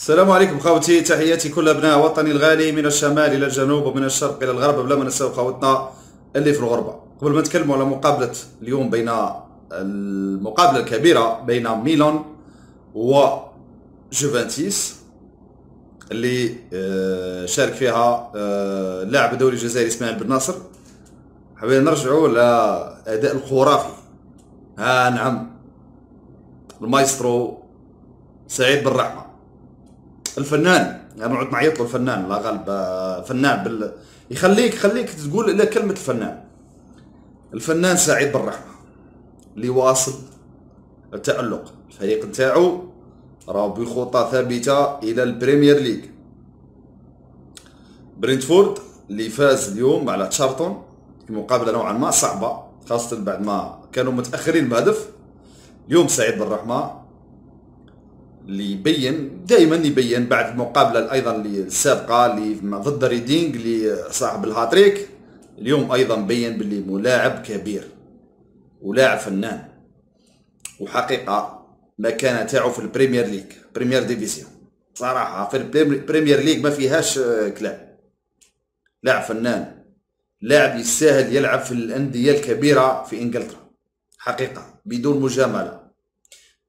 السلام عليكم خوتي تحياتي كل أبناء وطني الغالي من الشمال إلى الجنوب ومن الشرق إلى الغرب بلا ما ننساو خوتنا اللي في الغربة. قبل ما نتكلموا على مقابلة اليوم بين المقابلة الكبيرة بين ميلان و جوفنتيس اللي آه، شارك فيها آه، اللاعب الدولي الجزائري إسماعيل بن ناصر. حبينا نرجعوا لأداء الخرافي. ها نعم. المايسترو سعيد بن رحمة. الفنان يعني نقعد نعيط له الفنان لا غالب آه، فنان بال يخليك خليك تقول الا كلمة الفنان. الفنان سعيد بن رحمة اللي واصل التألق. الفريق نتاعو راه بخطى ثابتة إلى ال Premier League. برينتفورد اللي فاز اليوم على تشارتون في مقابلة نوعا ما صعبة خاصة بعد ما كانوا متأخرين بهدف. اليوم سعيد بن رحمة اللي يبين دائما يبين بعد المقابلة أيضا السابقة اللي ضد ريدينغ اللي صاحب الهاتريك اليوم أيضا بين باللي لاعب كبير ولاعب فنان. وحقيقة مكانة تاعو في ال Premier League première division صراحة في ال Premier League ما فيهاش آه، كلام. لاعب فنان لاعب يستاهل يلعب في الأندية الكبيرة في إنجلترا. حقيقة بدون مجاملة.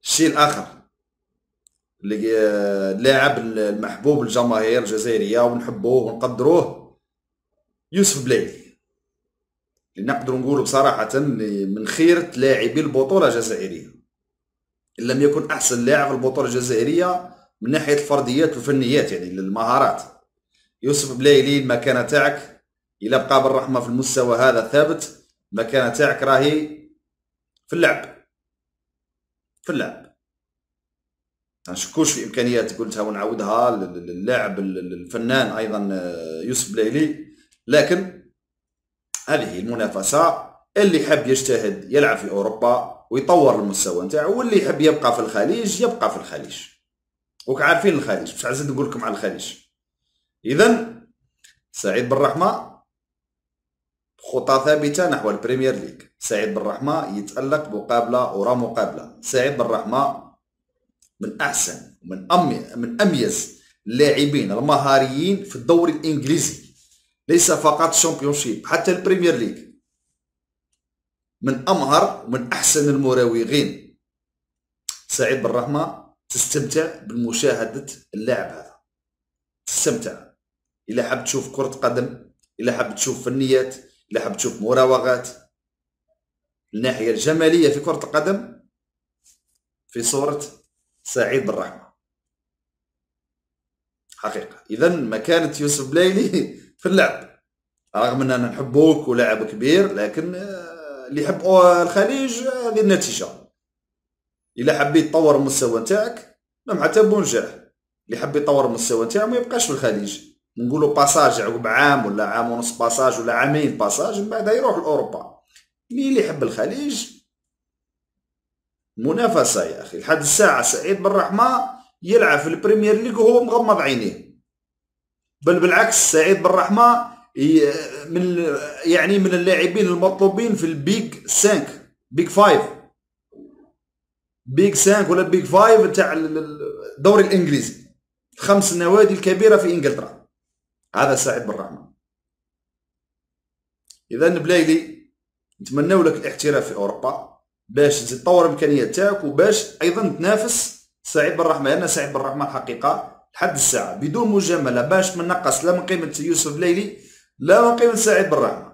الشيء الآخر اللاعب المحبوب الجماهير الجزائرية ونحبوه ونقدروه يوسف بلايلي اللي نقدر نقول بصراحه من خيرة لاعبي البطولة الجزائرية. إن لم يكن أحسن لاعب في البطولة الجزائرية من ناحية الفرديات والفنيات يعني المهارات يوسف بلايلي المكانة تاعك. إلى بقى بن رحمة في المستوى هذا ثابت المكانة تاعك راهي في اللعب. في اللعب. ما نشكوش في إمكانيات قلتها ونعاودها للاعب الفنان أيضا آه، يوسف بلايلي لكن هذه المنافسة اللي يحب يجتهد يلعب في أوروبا ويطور المستوى نتاعو واللي يحب يبقى في الخليج يبقى في الخليج. وكعارفين الخليج مش عايز نقول لكم على الخليج. اذا سعيد بن رحمة خطى ثابتة نحو ال Premier League. سعيد بن رحمة يتألق مقابلة ورا مقابلة. سعيد بن رحمة من أحسن ومن أمي من أميز اللاعبين المهاريين في الدوري الإنجليزي. ليس فقط Championship حتى ال Premier League من أمهر ومن أحسن المراوغين. سعيد بن رحمة تستمتع بمشاهدة اللاعب هذا. تستمتع. إلا حاب تشوف كرة قدم إلا حاب تشوف فنيات إلا حاب تشوف مراوغات. الناحية الجمالية في كرة القدم في صورة سعيد بالرحمة حقيقة. إذا مكانة يوسف بلايلي في اللعب. رغم أننا نحبوك ولاعب كبير لكن آه، اللي يحب الخليج هذه النتيجة. إلا حبيت تطور المستوى نتاعك نعم حتى بونجاح اللي حب يطور المستوى نتاعو ما يبقاش في الخليج. نقولوا passage عقب عام ولا عام ونص passage ولا عامين passage من بعدها يروح لأوروبا. مين اللي يحب الخليج منافسة يا أخي. لحد الساعة سعيد بن رحمة يلعب في ال Premier League وهو مغمض عينيه. بل بالعكس سعيد بن رحمة من يعني من اللاعبين المطلوبين في ال big cinq. big five. big cinq ولا big five تاع الدوري الإنجليزي. خمس نوادي الكبيرة في إنجلترا. هذا سعيد بن رحمة. اذا بلايلي نتمنوا لك الاحتراف في أوروبا. باش تطور الامكانيات تاعك وباش أيضا تنافس سعيد بن رحمة لأن سعيد بن رحمة حقيقة لحد الساعة بدون مجاملة باش ما نقص لا من قيمة يوسف بلايلي لا من قيمة سعيد بن رحمة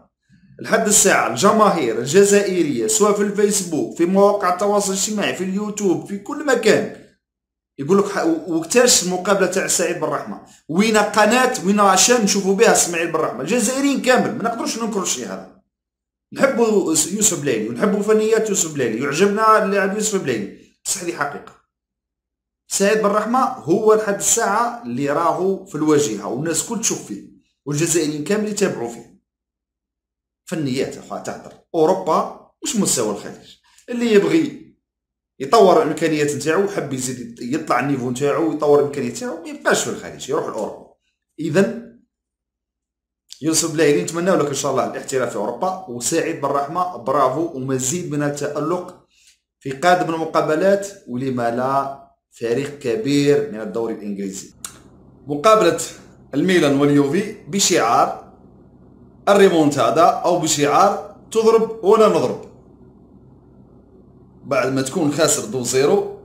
لحد الساعة الجماهير الجزائرية سواء في الفيسبوك في مواقع التواصل الاجتماعي في اليوتيوب في كل مكان يقول لك وقتاش المقابلة تاع سعيد بن رحمة وين قناة وين عشان نشوفوا بها اسماعيل بن الرحمن الجزائريين كامل ما نقدروش ننكروا الشيء هذا نحبوا يوسف بلايلي ونحبوا فنيات يوسف بلايلي يعجبنا اللاعب يوسف بلايلي بصح هذه حقيقة. سعيد بن رحمة هو لحد الساعة اللي راهو في الواجهة والناس كل تشوف فيه والجزائريين كامل يتابعوا فيه. فنيات اخويا تهدر أوروبا مش مستوى الخليج. اللي يبغي يطور الإمكانيات نتاعو حب يزيد يطلع ال niveau نتاعو ويطور الإمكانيات نتاعو ما يبقاش في الخليج يروح لأوروبا. اذا يوسف بلايلي نتمنى لك إن شاء الله الاحتراف في أوروبا. وسعيد بن رحمة برافو. ومزيد من التألق في قادم المقابلات ولما لا فريق كبير من الدوري الإنجليزي. مقابلة الميلان واليوفي بشعار الريمونتادا أو بشعار تضرب ولا نضرب. بعد ما تكون خاسر deux zéro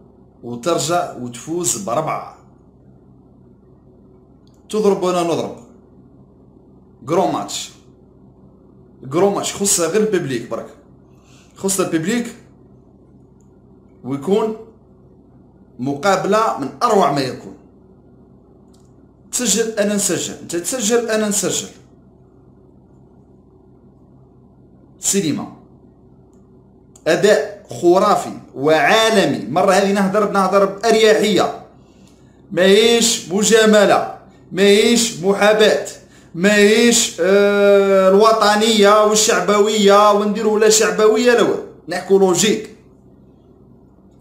وترجع وتفوز بربعة تضرب ولا نضرب. gros match gros match خصها غير ال public برك خص ال public ويكون مقابلة من أروع ما يكون تسجل أنا نسجل أنت تسجل أنا نسجل سينما أداء خرافي وعالمي مرة هذه نهضر نهضر بأريحية ماهيش مجاملة ماهيش محاباة ماهيش آه الوطنية والشعبوية ونديروا لا شعبوية لا نحكو logique.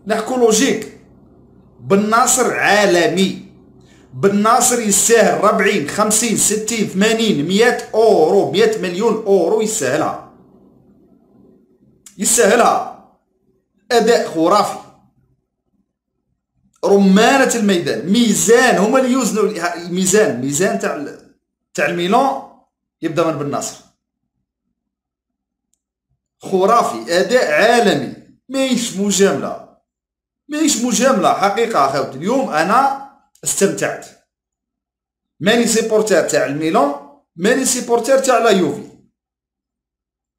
نحكو logique. بالناصر عالمي. بالناصر يستاهل 40 50 60 80 100 أورو 100 مليون أورو يستاهلها يستاهلها أداء خرافي. رمانة الميدان. ميزان هما اللي يوزنوا ميزان ميزان تاع تاع الميلان يبدأ من بالناصر خرافي اداء عالمي ماهيش مجاملة ماهيش مجاملة حقيقة اخوتي اليوم أنا استمتعت. ماني supporteur تاع الميلان ماني supporteur تاع لا يوفي.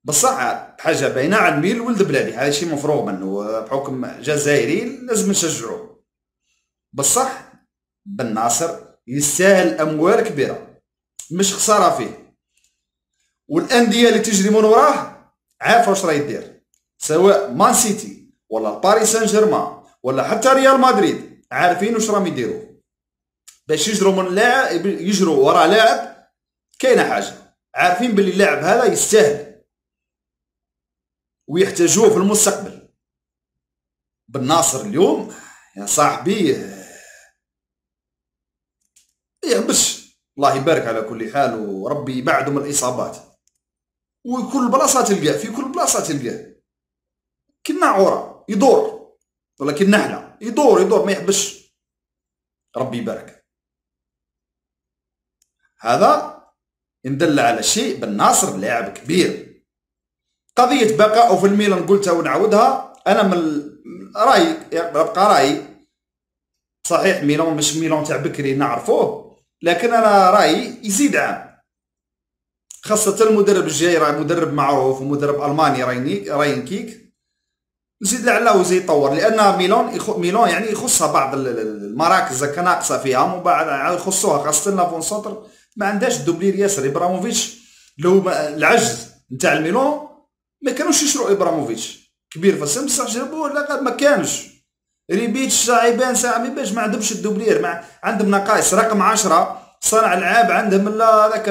بصح حاجة باينة على الميل ولد بلادي هذا شيء مفروغ منه بحكم جزائري لازم نشجعوه بصح بن ناصر يستاهل أموال كبيرة. مش خسارة فيه. والأندية اللي تجري من وراه عارفة واش راهي دير. سواء مان سيتي ولا باريس سان جيرمان ولا حتى ريال مدريد عارفين واش راهم يديروا. باش يجروا من لاعب يجروا ورا لاعب كاينة حاجة. عارفين باللي اللاعب هذا يستاهل. ويحتاجوه في المستقبل. بالناصر اليوم يا صاحبي يهبش الله يبارك على كل حال وربي يبعده من الإصابات. وكل بلاصة تلقاه في كل بلاصة تلقاه. كنا عورة يدور ولكن نحله يدور يدور ما يحبش. ربي يبارك. هذا إن دل على شيء بالناصر لاعب كبير. قضية بقائه في الميلان قلتها ونعاودها أنا من رأيي يبقى رأيي صحيح ميلان مش ميلان تاع بكري نعرفوه. لكن أنا رأيي يزيد عام. خاصة المدرب الجاي راه مدرب معروف ومدرب ألماني رانغنيك نزيد لعله وزيد يطور لأن ميلان ميلان يعني يخصها بعض المراكز ناقصة فيها ومن بعد يخصوها خاصة l'avant-centre ما عندهاش doublure ياسر إبراهيموفيتش. لو العجز نتاع الميلان ما كانوش يشروا إبراهيموفيتش. كبير في السن جابوه لا ما كانش. ريبيتش ساعة يبان ساعه يبانش ما عندهمش ال doublure مع عندهم نقائص رقم عشرة صانع العاب عندهم لا هذاك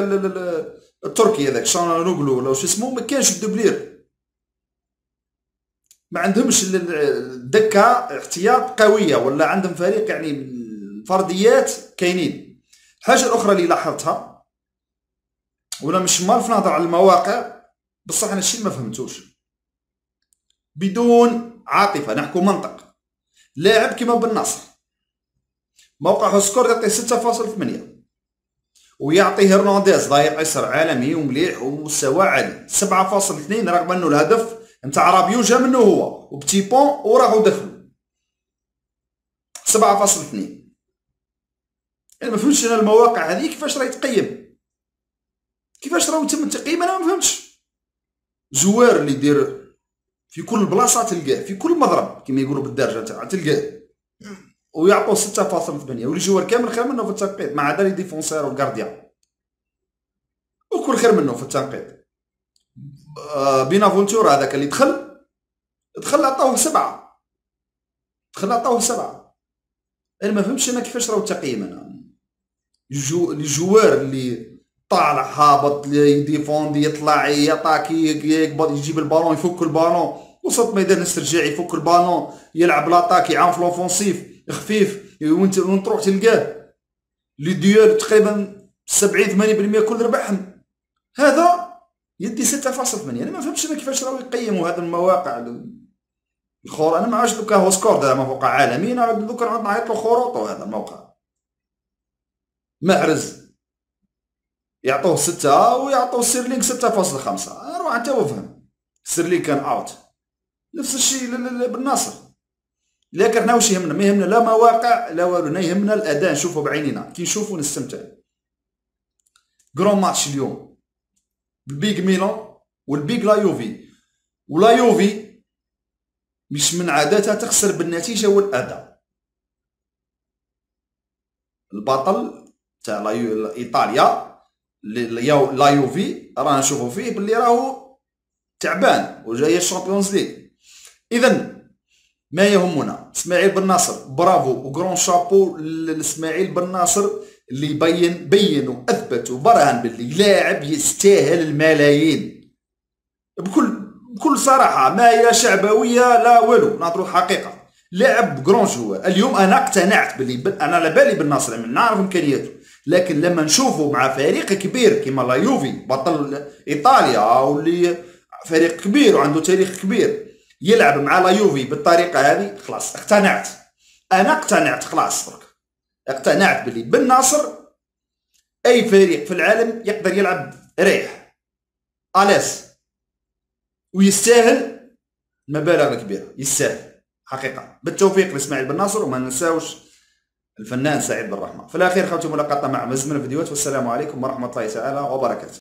التركي هذاك شانوغلو ولا واش اسمه ما كانش ال doublure. ما عندهمش الدكة احتياط قوية ولا عندهم فريق يعني فرديات كاينين. الحاجة الاخرى اللي لاحظتها وأنا مش مالف نهضر على المواقع بصح أنا الشيء ما فهمتوش. بدون عاطفة نحكو منطق. لاعب كيما بالناصر موقع WhoScored يعطي 6.8 ويعطي هرنانديز ظهير ايسر عالمي ومليح ومستوى عالي. 7.2 رغم انه الهدف نتاع رابيو جا منه هو. و petit pont وراحو دخلوا. سبعة فاصل اثنين أنا ما فهمتش أنا المواقع هذه كيفاش راهي تقيم. كيفاش راهو يتم التقييم أنا ما فهمتش. joueur اللي يدير في كل بلاصة تلقاه في كل مضرب كما يقولوا بالدارجة تاعها تلقاه. ويعطوه 6.8 و les joueurs كامل خير منه في التنقيط ما عدا les défenseurs وال gardien وكل خير منه في التنقيط. آه، بونافونتورا هذاك اللي دخل دخل عطاوه سبعة. دخل عطاوه سبعة. أنا ما فهمتش أنا كيفاش راهو التقييم أنا. الجو ال joueur اللي طالع هابط ي défendi يطلع ي attaqui يقبض يجيب البالون يفك البالون. وسط ميدان استرجاع يفك البالون يلعب l'attaque يعاون في l'offensif خفيف وين تروح تلقاه. les duels تقريبا 70 80% كل ربحهم هذا يدي 6.8 أنا ما فهمتش أنا كيفاش راهو يقيموا هذه المواقع. الخور أنا ما عادش دوكا هو سكور دابا موقع عالمي نعاود دوكا نعيط له خروط هذا الموقع. محرز يعطوه ستة ويعطوه سيرلينك ستة فاصلة خمسة. روح أنت وافهم. سيرلينك كان اوت نفس الشيء بالناصر لكن حنا واش يهمنا؟ ما يهمنا لا مواقع لا والو يهمنا الأداء. نشوفه بعينينا. كي نشوفه نستمتع. grand match اليوم. ال big ميلان وال big لا يوفي. يوفي مش من عاداتها تخسر بالنتيجة والأداء. البطل تاع إيطاليا لا يوفي راه نشوفو فيه باللي راهو تعبان وجاي ال Champions League. اذا ما يهمنا؟ إسماعيل بن ناصر برافو و grand chapeau لإسماعيل بن ناصر اللي بين بين واثبت وبرهن باللي لاعب يستاهل الملايين. بكل بكل صراحة ما هي شعبوية لا والو نهضروا حقيقة. لاعب كرون جوار اليوم أنا اقتنعت باللي أنا على بالي بالناصر نعرف إمكانياته. لكن لما نشوفه مع فريق كبير كما لا يوفي بطل إيطاليا واللي فريق كبير وعنده تاريخ كبير يلعب مع لا يوفي بالطريقة هذه خلاص اقتنعت. أنا اقتنعت خلاص. اقتنعت باللي بالناصر أي فريق في العالم يقدر يلعب ريح. آليس. ويستاهل مبالغ كبيرة يستاهل. حقيقة. بالتوفيق لإسماعيل بن ناصر وما ننساوش الفنان سعيد بن الرحمه في الأخير خوتي ملاقاتنا مع مزمن الفيديوهات والسلام عليكم ورحمة الله تعالى وبركاته.